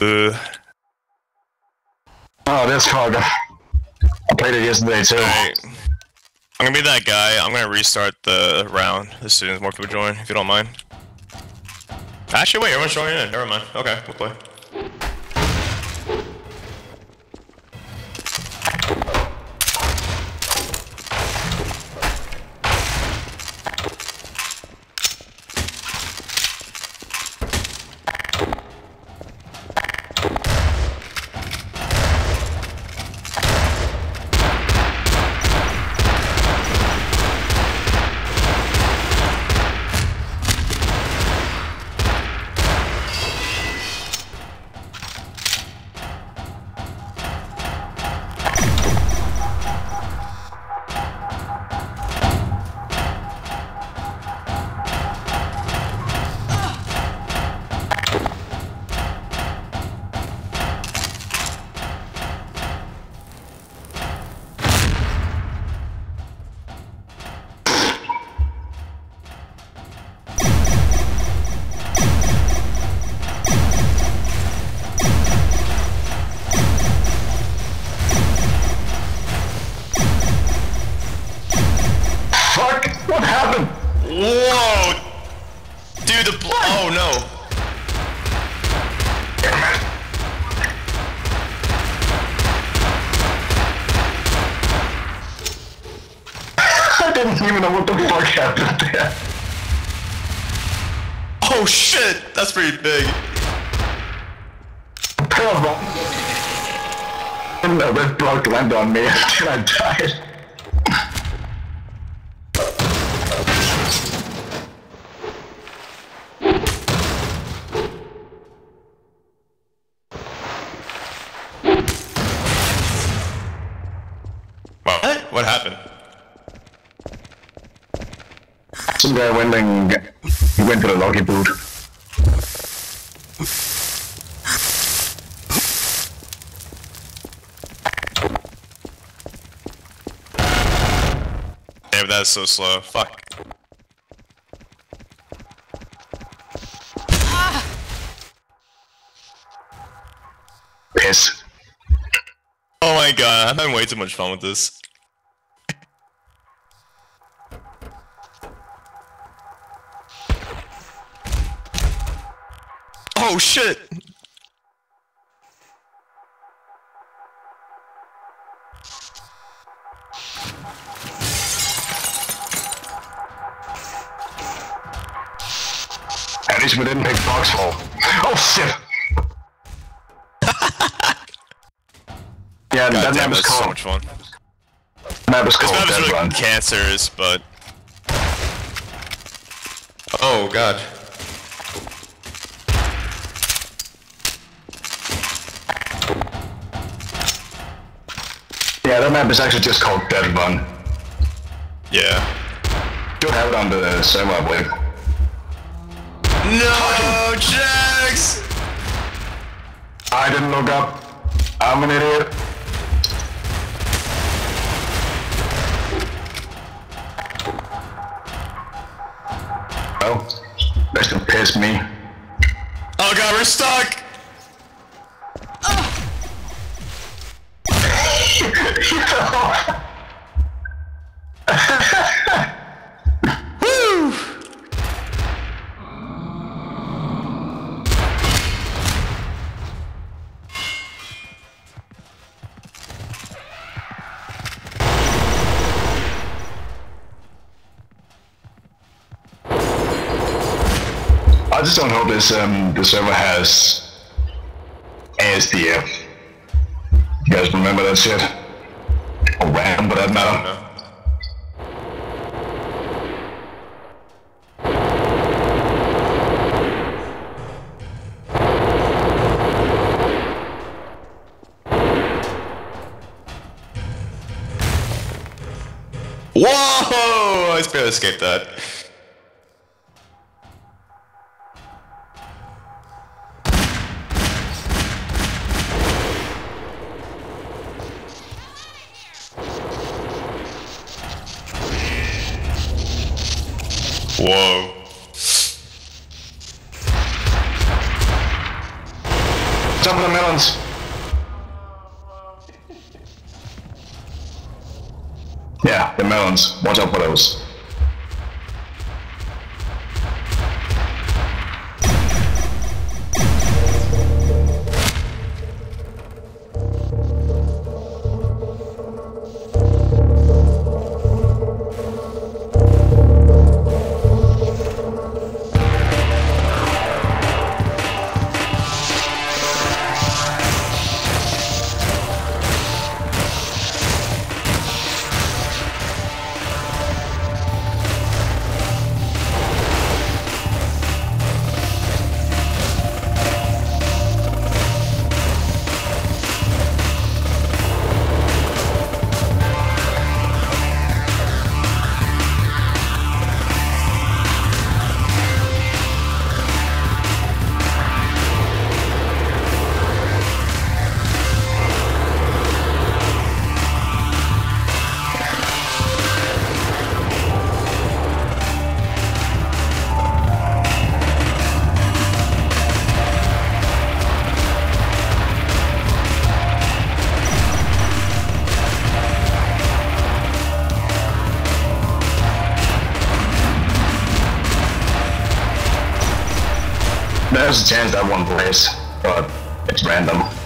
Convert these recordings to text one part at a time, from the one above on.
Uh, Oh, this card. I played it yesterday too. alright. I'm gonna be that guy. I'm gonna restart the round as soon as more people join, if you don't mind. Actually, wait, everyone's joining in. Never mind. Okay, we'll play. Whoa! Dude, the bl- Oh no. I didn't even know what the fuck happened there. Oh shit! That's pretty big. Terrible. And red block landed on me and I died. What? Happened? Some guy went and he went to the lucky boot. Damn, that's so slow. Fuck. Piss. Oh my god, I'm having way too much fun with this. Oh shit! At least we didn't pick Foxhole. Oh shit! yeah, God that damn, map is that's so called. much fun. map is This called map is really Run. cancerous, but... Oh god. Yeah, that map is actually just called Dead Run. Yeah. You'll have it on the uh, server, I believe. No, Jaxx! I didn't look up. I'm an idiot. Oh, that's gonna piss me. Oh god, we're stuck! Just don't hope this um the server has ASDF. You guys remember that shit? Or RAM, for that matter. Whoa! I barely escaped that. Whoa. Jump on the melons. Yeah, the melons. Watch out for those. There's a chance that one plays, but it's random.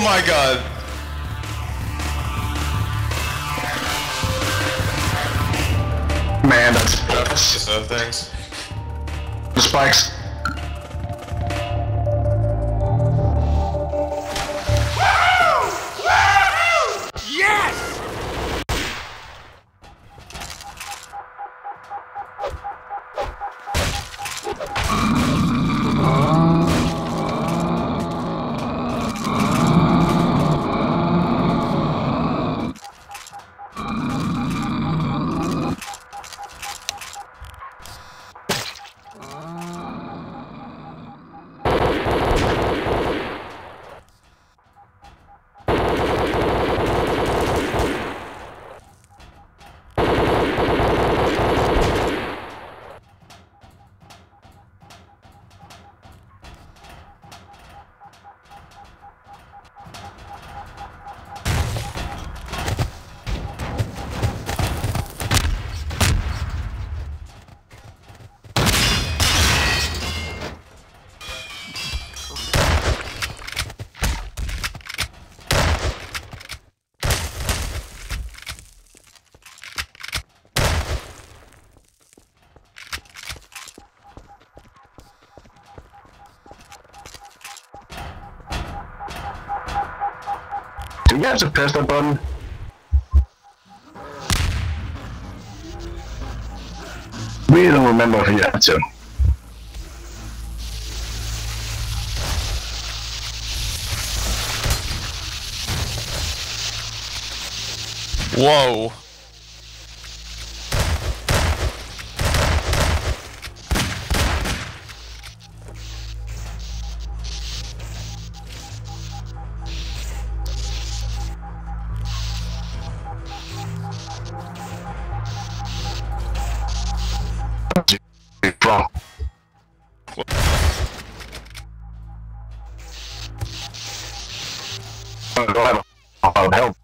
Oh my god! Man, that's, that's So thanks. the spikes. Do you have pressed that button? We don't remember if you had to. Whoa. Wrong. Go ahead. I'll help.